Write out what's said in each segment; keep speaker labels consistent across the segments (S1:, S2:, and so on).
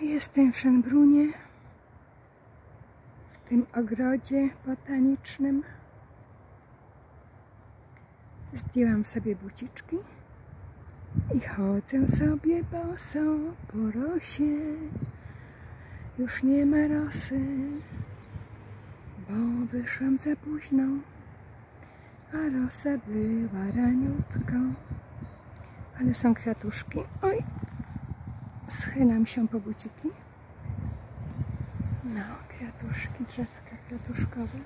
S1: Jestem w Szenbrunie, w tym ogrodzie botanicznym. Zdjęłam sobie buciczki i chodzę sobie boso po rosie. Już nie ma rosy, bo wyszłam za późno, a rosa była raniutko. Ale są kwiatuszki. Oj, Schylam się po buciki. No, kwiatuszki, drzewka kwiatuszkowe.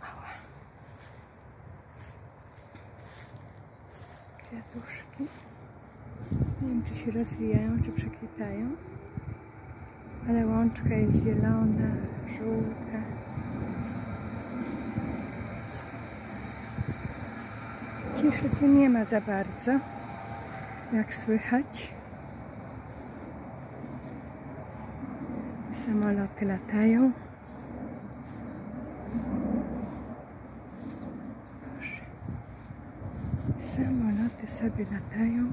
S1: Mała. Kwiatuszki. Nie wiem, czy się rozwijają, czy przekwitają. Ale łączka jest zielona, żółta. Ciszy tu nie ma za bardzo jak słychać. Samoloty latają. Proszę. Samoloty sobie latają.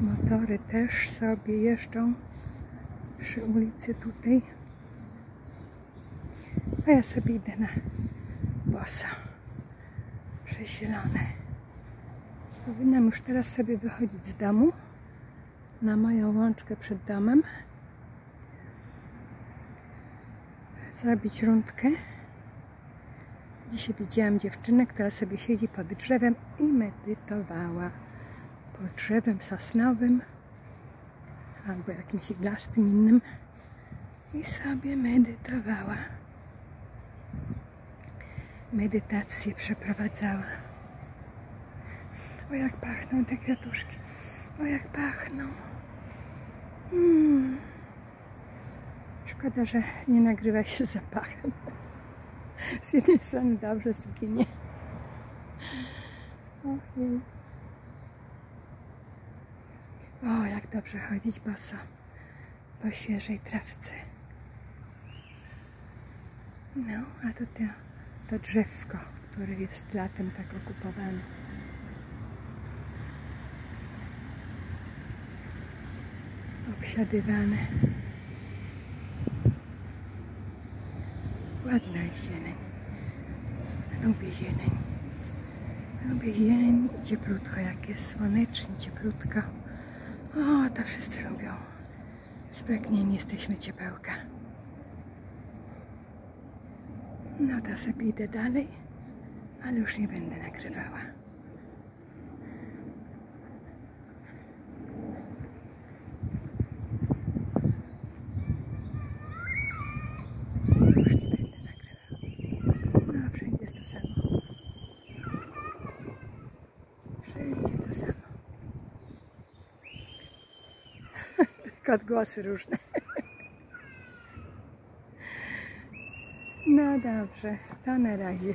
S1: Motory też sobie jeżdżą przy ulicy tutaj. A ja sobie idę na boso. Przezielone. Powinnam już teraz sobie wychodzić z domu na moją łączkę przed domem. Zrobić rundkę. Dzisiaj widziałam dziewczynę, która sobie siedzi pod drzewem i medytowała. Pod drzewem sosnowym albo jakimś iglastym innym i sobie medytowała. Medytację przeprowadzała. O jak pachną te kwiatuszki. O jak pachną. Mm. Szkoda, że nie nagrywa się zapachem. Z jednej strony dobrze, z drugiej nie. O, jak dobrze chodzić boso po świeżej trawce. No, a to to, to drzewko, które jest latem tak okupowane. Obsiadywane. Ładna zieleń. Lubię zieleń. Lubię zieleń i cieplutko, jak jest słonecznie, cieplutko. O, to wszyscy lubią. Spragnieni jesteśmy ciepełka. No to sobie idę dalej, ale już nie będę nagrywała. Odgłosy różne. No dobrze, to na razie.